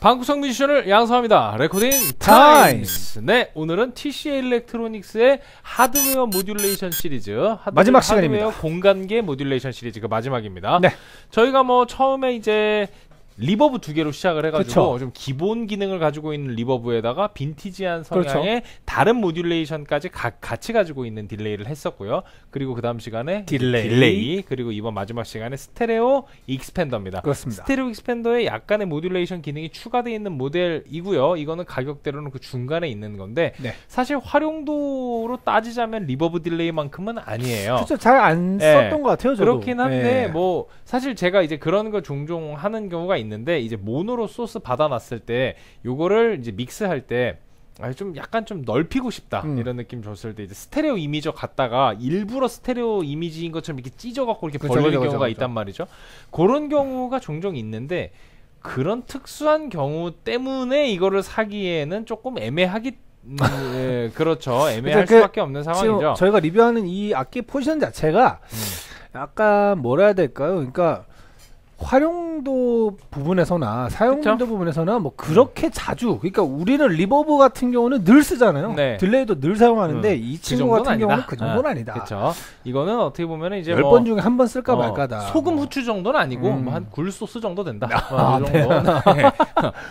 방구석 뮤지션을 양성합니다. 레코딩 타임스. 네, 오늘은 TCA 일렉트로닉스의 하드웨어 모듈레이션 시리즈 하드웨어, 마지막 시간입니다. 하드웨어 공간계 modulation 시리즈가 마지막입니다. 네. 저희가 뭐 처음에 이제 reverb 두 개로 시작을 해가지고 그쵸. 좀 기본 기능을 가지고 있는 reverb에다가 빈티지한 그렇죠. 성향의 다른 modulation까지 가- 같이 가지고 있는 delay를 했었고요. 그리고 그 다음 시간에 delay. 그리고 이번 마지막 시간에 스테레오 expander입니다. 그렇습니다. 스테레오 expander에 약간의 modulation 기능이 추가되어 있는 모델이고요. 이거는 가격대로는 그 중간에 있는 건데 네. 사실 활용도로 따지자면 reverb delay만큼은 아니에요. 그렇죠. 잘안 네. 썼던 것 같아요. 저도. 그렇긴 한데 네. 뭐 사실 제가 이제 그런 거 종종 하는 경우가 있는데 이제 모노로 소스 받아놨을 때 요거를 이제 믹스할 때 아, 좀 약간 좀 넓히고 싶다 음. 이런 느낌 줬을 때 이제 스테레오 이미저 갖다가 일부러 스테레오 이미지인 것처럼 이렇게 찢어갖고 이렇게 그죠, 벌리는 그죠, 경우가 그죠, 있단 말이죠. 그런 경우가 종종 있는데 그런 특수한 경우 때문에 이거를 사기에는 조금 애매하기 음, 예, 그렇죠. 애매할 그- 수밖에 없는 상황이죠. 저희가 리뷰하는 이 악기 포지션 자체가 음. 약간 뭐라 해야 될까요? 그러니까 활용도 부분에서나 사용도 그쵸? 부분에서나 뭐 그렇게 자주 그러니까 우리는 reverb 같은 경우는 늘 쓰잖아요. 네. delay도 늘 사용하는데 음, 이그 친구 정도는 같은 아니다. 경우는 그 정도는 아, 아니다. 그렇죠. 이거는 어떻게 보면 이제 열뭐번 중에 한 번 쓸까 어, 말까다. 소금 뭐. 후추 정도는 아니고 음. 뭐한 굴소스 정도 된다. 아, 어, 이 정도. 네.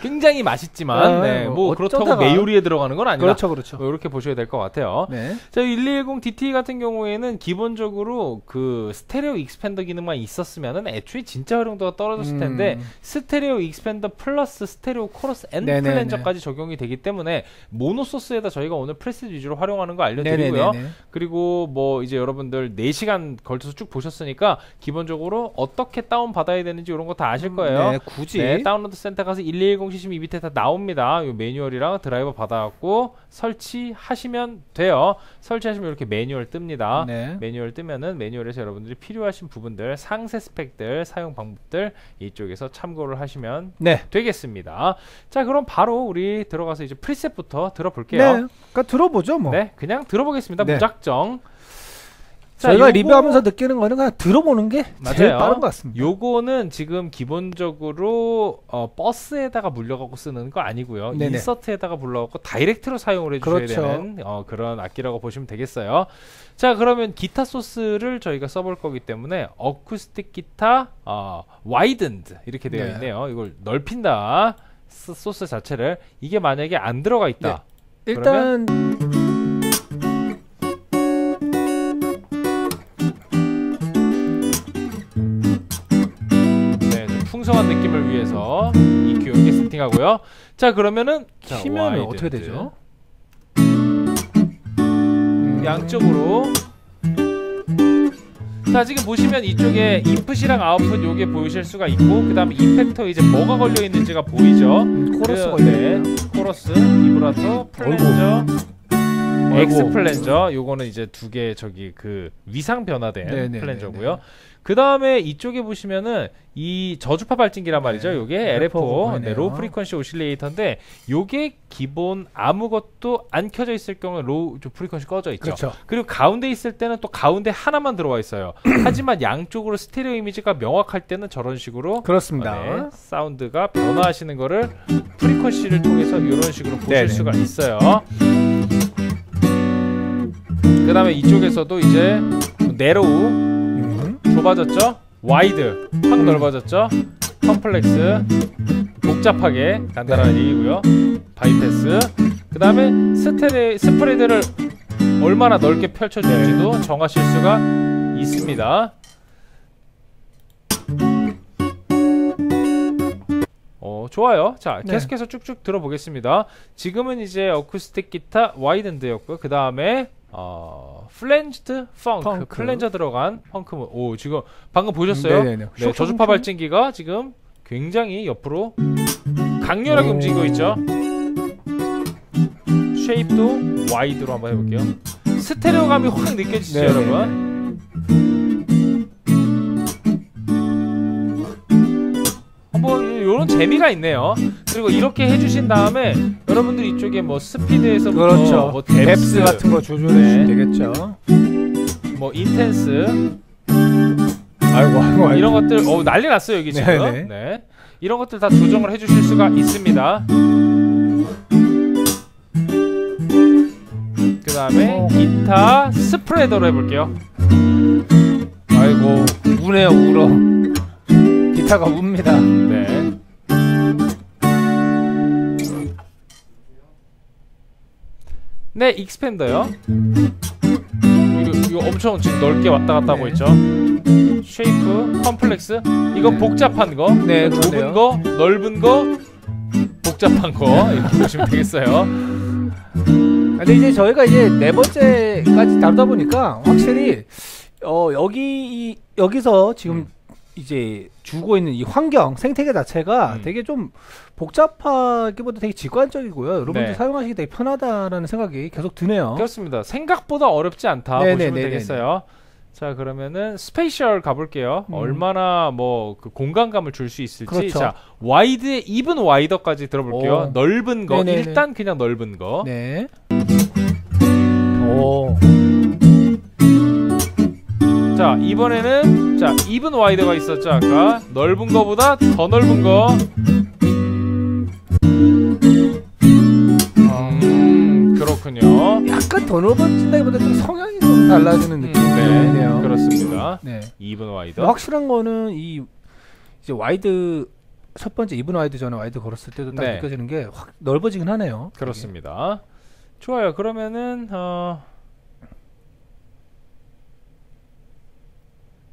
굉장히 맛있지만 아, 네, 뭐뭐 그렇다고 메인 요리에 들어가는 건 아니다. 그렇죠, 그렇죠. 뭐 이렇게 보셔야 될 것 같아요. 네. 자, 1210 DT 같은 경우에는 기본적으로 그 stereo expander 기능만 있었으면은 애초에 진짜 활용 도가 떨어졌을 음. 텐데 stereo expander 플러스 스테레오 코러스 and 네네네. flanger까지 적용이 되기 때문에 모노 소스에다 저희가 오늘 preset 위주로 활용하는 거 알려드리고요. 네네네. 그리고 뭐 이제 여러분들 4시간 걸쳐서 쭉 보셨으니까 기본적으로 어떻게 다운 받아야 되는지 이런 거 다 아실 거예요. 네, 굳이 네, 다운로드 센터 가서 1210 치심 이 밑에 다 나옵니다. 요 매뉴얼이랑 드라이버 받아갖고 설치하시면 돼요. 설치하시면 이렇게 매뉴얼 뜹니다. 네. 매뉴얼 뜨면은 매뉴얼에서 여러분들이 필요하신 부분들, 상세 스펙들, 사용 방법 들 이쪽에서 참고를 하시면 네. 되겠습니다. 자, 그럼 바로 우리 들어가서 이제 preset부터 들어볼게요. 네. 그러니까 들어보죠, 뭐. 네, 그냥 들어보겠습니다. 네. 무작정. 자, 저희가 요거- 리뷰하면서 느끼는 거는 그냥 들어보는 게 제일 맞아요. 빠른 것 같습니다. 요거는 지금 기본적으로 어, 버스에다가 물려갖고 쓰는 거 아니고요. 네네. insert에다가 불러갖고 다이렉트로 사용을 해주셔야 그렇죠. 되는 어, 그런 악기라고 보시면 되겠어요. 자, 그러면 기타 소스를 저희가 써볼 거기 때문에 어쿠스틱 기타 어, widened 이렇게 되어 네. 있네요. 이걸 넓힌다. 스- 소스 자체를 이게 만약에 안 들어가 있다. 일단 네, 좀 풍성한 느낌을 위해서 EQ 이렇게 세팅하고요. 자, 그러면은 자, 키면. 어떻게 되죠? 양쪽으로 자 지금 보시면 이쪽에 인풋이랑 아웃풋 요게 보이실 수가 있고 그 다음에 effector 이제 뭐가 걸려 있는지가 보이죠 음, 코러스 그, 걸려 네, 코러스 비브라토 flanger X flanger 요거는 이제 두 개 저기 그 위상 변화된 네네네네. flanger고요 그 다음에 이쪽에 보시면은 이 저주파 발진기란 말이죠 네. 요게 LFO. 네, low frequency oscillator인데 요게 기본 아무것도 안 켜져 있을 경우에 low 저 frequency 꺼져 있죠 그렇죠. 그리고 가운데 있을 때는 또 가운데 하나만 들어와 있어요. 하지만 양쪽으로 스테레오 이미지가 명확할 때는 저런 식으로 그렇습니다. 네, 사운드가 변화하시는 거를 frequency를 통해서 이런 식으로 보실 네네. 수가 있어요. 그 다음에 이쪽에서도 이제 narrow 음. 좁아졌죠? wide 확 넓어졌죠? 컴플렉스 복잡하게 간단한 얘기고요. 바이패스 그 다음에 stereo spread를 얼마나 넓게 펼쳐줄지도 정하실 수가 있습니다. 어 좋아요. 자 네. 계속해서 쭉쭉 들어보겠습니다. 지금은 이제 어쿠스틱 기타 widened였고요. 그 다음에 어 flanged funk, funk. flanger 들어간 funk 모- 오 지금 방금 보셨어요? 네네네. 네, 저주파 발진기가 지금 굉장히 옆으로 강렬하게 오. 움직이고 있죠. shape도 wide로 한번 해볼게요. 스테레오감이 확 느껴지시죠, 네네네. 여러분? 뭐 이런 재미가 있네요. 그리고 이렇게 해주신 다음에 여러분들 이쪽에 뭐 스피드에서부터 그렇죠. 뭐 depth 같은 거 조절해 네. 주시면 되겠죠. 뭐 인텐스 아이고 아이고 아이고. 이런 것들 어 난리 났어요 여기 지금. 네네. 네. 이런 것들 다 조정을 해주실 수가 있습니다. 그 다음에 어. 기타 스프레더로 해볼게요. 아이고 우네요 울어. 기타가 웁니다. 네, expander요. 이거, 이거 엄청 지금 넓게 왔다 갔다 하고 네. 있죠. shape, complex. 이거 네. 복잡한 거, 네, 좁은 그러네요. 거, 넓은 거, 복잡한 거 이렇게 보시면 되겠어요. 근데 이제 저희가 이제 네 번째까지 다루다 보니까 확실히 어 여기 이- 여기서 지금 음. 이제 주고 있는 이 환경 생태계 자체가 음. 되게 좀 복잡하기보다 되게 직관적이고요. 여러분들 네. 사용하시기 되게 편하다라는 생각이 계속 드네요. 그렇습니다. 생각보다 어렵지 않다 네네, 보시면 네네네. 되겠어요. 자 그러면은 spatial 가볼게요. 음. 얼마나 뭐 그 공간감을 줄 수 있을지. 그렇죠. 자 wide의 even wider까지 들어볼게요. 오. 넓은 거 네네네. 일단 그냥 넓은 거. 네. 오. 자 이번에는 자 even wider가 있었죠 아까 넓은 거보다 더 넓은 거. 음 그렇군요. 약간 더 넓어진다기보다 좀 성향이 좀 달라지는 음, 느낌이 네 있네요. 그렇습니다. 네. even wider. 근데 확실한 거는 이 이제 wide 첫 번째 even wide 전에 wide 걸었을 때도 딱 네. 느껴지는 게 확 넓어지긴 하네요. 그렇습니다. 좋아요. 그러면은 어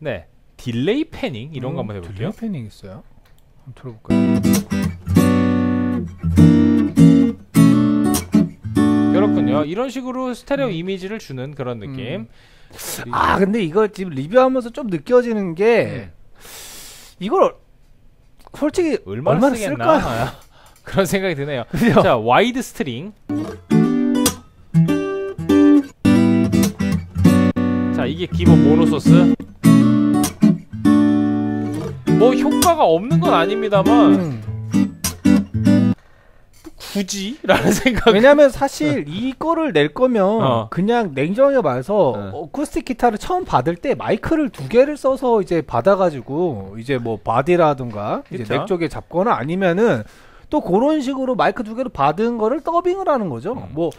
네. delay panning 이런 거 한번 해볼게요. delay panning 있어요. 한번 들어볼까요? 그렇군요. 이런 식으로 스테레오 이미지를 주는 그런 느낌. 음. 아 근데 이거 지금 리뷰하면서 좀 느껴지는 게 음. 이걸 솔직히 얼마나, 얼마나? 쓸까요? 그런 생각이 드네요. 그죠? 자, wide string. 자, 이게 기본 모노 소스. 뭐 효과가 없는 건 아닙니다만 음. 굳이 라는 생각. 왜냐면 사실 이거를 낼 거면 어. 그냥 냉정하게 말해서 어. 어쿠스틱 기타를 처음 받을 때 마이크를 두 개를 써서 이제 받아가지고 이제 뭐 바디라든가 이제. 넥 쪽에 잡거나 아니면은 또 그런 식으로 마이크 두 개를 받은 거를 더빙을 하는 거죠. 음. 뭐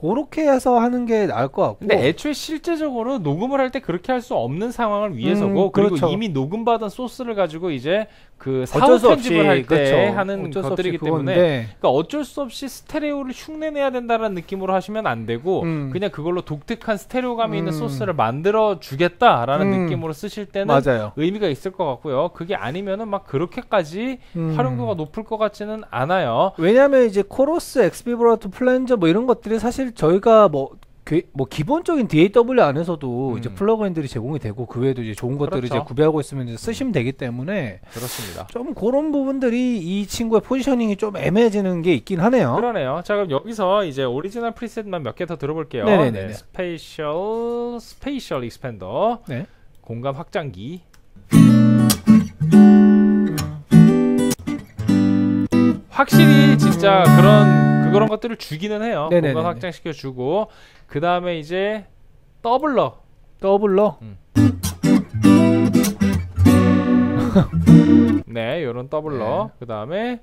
그렇게 해서 하는 게 나을 것 같고. 근데 애초에 실제적으로 녹음을 할 때 그렇게 할 수 없는 상황을 위해서고 음, 그리고 그렇죠. 이미 녹음받은 소스를 가지고 이제 그 사후 편집을 할때 그렇죠. 하는 것들이기 때문에 그건데. 그러니까 어쩔 수 없이 스테레오를 흉내내야 된다는 느낌으로 하시면 안 되고 음. 그냥 그걸로 독특한 스테레오감이 있는 음. 소스를 만들어 주겠다라는 음. 느낌으로 쓰실 때는 맞아요. 의미가 있을 것 같고요. 그게 아니면은 막 그렇게까지 음. 활용도가 높을 것 같지는 않아요. 왜냐면 이제 코러스, 엑스비브라토, flanger 뭐 이런 것들이 사실 저희가 뭐 그, 뭐 기본적인 DAW 안에서도 음. 이제 plug-in들이 제공이 되고 그 외에도 이제 좋은 것들을 그렇죠. 이제 구비하고 있으면 이제 쓰시면 되기 때문에 그렇습니다. 좀 그런 부분들이 이 친구의 positioning이 좀 애매해지는 게 있긴 하네요. 그러네요. 자 그럼 여기서 이제 오리지널 preset만 몇 개 더 들어볼게요. 네네네네. 네, spatial spatial expander 네. 공간 확장기. 확실히 진짜 그런 그런 것들을 주기는 해요. 네네네네. 공간 확장시켜 주고 그 다음에 이제 doubler. doubler. 네, 요런 doubler. 네. 그 다음에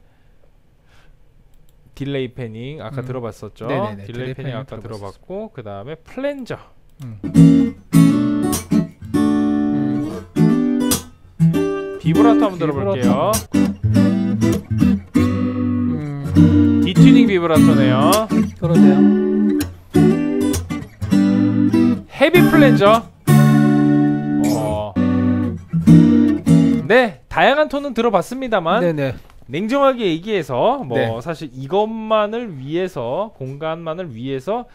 delay panning 아까 음. 들어봤었죠. 네네네, delay delay panning panning 아까 들어봤었죠. 들어봤고 그 다음에 flanger. 음. 비브라토 한번 들어볼게요. 비브라토네요. 그러네요. heavy flanger. 어. 네, 다양한 톤은 들어봤습니다만 네네. 냉정하게 얘기해서 뭐 네. 사실 이것만을 위해서 공간만을 위해서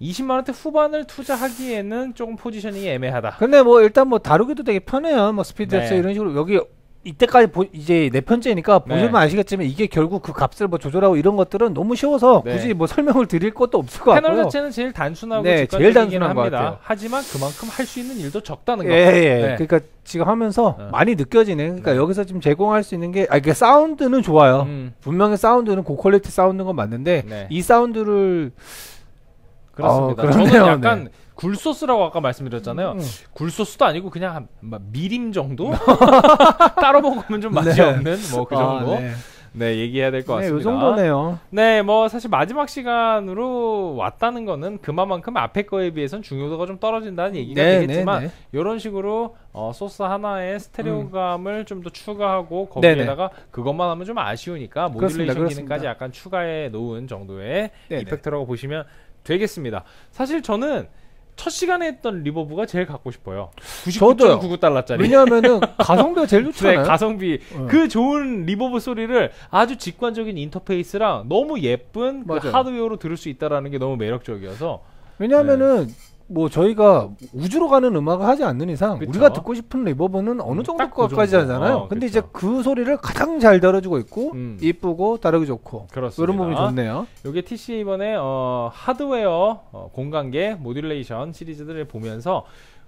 20만 원대 후반을 투자하기에는 조금 포지셔닝이 애매하다. 근데 뭐 일단 뭐 다루기도 되게 편해요. 뭐 스피드엑스 네. 이런 식으로 여기 이때까지 보, 이제 네 편째니까 네. 보시면 아시겠지만 이게 결국 그 값을 뭐 조절하고 이런 것들은 너무 쉬워서 네. 굳이 뭐 설명을 드릴 것도 없을 것 패널 같고요. 자체는 제일 단순하고 네, 제일 단순한 것 합니다. 같아요. 하지만 그만큼 할 수 있는 일도 적다는 예, 거. 예. 네. 그러니까 지금 하면서 네. 많이 느껴지는. 그러니까 네. 여기서 지금 제공할 수 있는 게, 아, 그러니까 사운드는 좋아요. 음, 분명히 사운드는 고quality 사운드인 건 맞는데 네. 이 사운드를 그렇습니다. 어, 저는. 약간 굴소스라고 아까 말씀드렸잖아요. 음. 굴소스도 아니고 그냥 한 미림 정도 따로 먹으면 좀 맛이 네. 없는 뭐 그 정도. 아, 네. 네, 얘기해야 될것 네, 같습니다. 요 정도네요. 네, 뭐 사실 마지막 시간으로 왔다는 거는 그만큼 앞에 거에 비해서는 중요도가 좀 떨어진다는 얘기가 네, 되겠지만 네, 네. 이런 식으로 어, 소스 하나에 스테레오감을 좀더 추가하고 음. 네네. 거기에다가 그것만 하면 좀 아쉬우니까 modulation 그렇습니다. 기능까지 약간 추가해 놓은 정도의 네네. effect라고 보시면 되겠습니다. 사실 저는 첫 시간에 했던 reverb가 제일 갖고 싶어요. 저도요. 99.99달러짜리. 왜냐하면은 가성비가 제일 네, 좋잖아요. 가성비 어. 그 좋은 reverb 소리를 아주 직관적인 인터페이스랑 너무 예쁜 그. 하드웨어로 들을 수 있다라는 게 너무 매력적이어서 왜냐하면은 뭐 저희가 우주로 가는 음악을 하지 않는 이상 그쵸. 우리가 듣고 싶은 reverb는 어느 음, 정도 딱 그것까지 정도. 하잖아요. 어, 근데 그쵸. 이제 그 소리를 가장 잘 다뤄주고 있고 음. 이쁘고 다루기 좋고 그렇습니다. 이런 부분이 좋네요. 요게 TC 이번에 어, 하드웨어 어, 공간계 모듈레이션 시리즈들을 보면서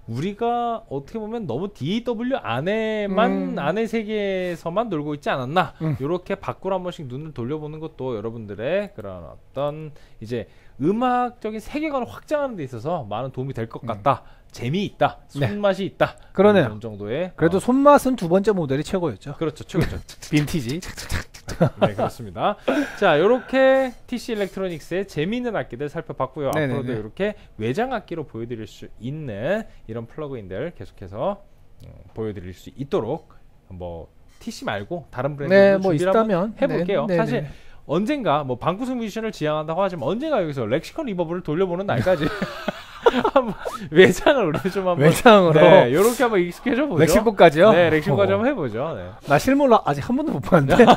우리가 어떻게 보면 너무 DAW 안에만 음. 안의 세계에서만 놀고 있지 않았나 음. 이렇게 밖으로 한 번씩 눈을 돌려보는 것도 여러분들의 그런 어떤 이제 음악적인 세계관을 확장하는 데 있어서 많은 도움이 될 것 같다 재미있다 음. 네. 손맛이 있다 그러네요. 정도의 그래도 어, 손맛은 두 번째 모델이 최고였죠. 그렇죠 최고죠 빈티지. 네 그렇습니다. 자 이렇게 TC 일렉트로닉스의 재미있는 악기들 살펴봤고요. 네네네. 앞으로도 이렇게 외장 악기로 보여드릴 수 있는 이런 plug-in들 계속해서 음, 보여드릴 수 있도록 뭐 TC 말고 다른 브랜드 네, 뭐 있다면 해볼게요. 네, 네, 사실 네. 언젠가 뭐 방구석 뮤지션을 지향한다고 하지만 언젠가 여기서 Lexicon reverb를 돌려보는 날까지 외장을 우리 좀 한번 외장으로 네, 이렇게 한번 익숙해져 보죠. Lexicon까지요? 네, Lexicon까지 어. 한번 해보죠. 네. 나 실물로 아직 한 번도 못 봤는데.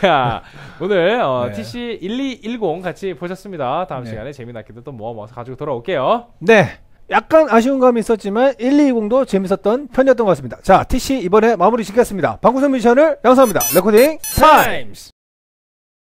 자 오늘 어, 네. TC 1210 같이 보셨습니다. 다음 네. 시간에 재미난 기도 또 모아 모아서 가지고 돌아올게요. 네. 약간 아쉬운 감이 있었지만 1220도 재밌었던 편이었던 것 같습니다. 자, TC 이번에 마무리 짓겠습니다. 방구석 뮤지션을 양성합니다. 레코딩 타임! 타임스.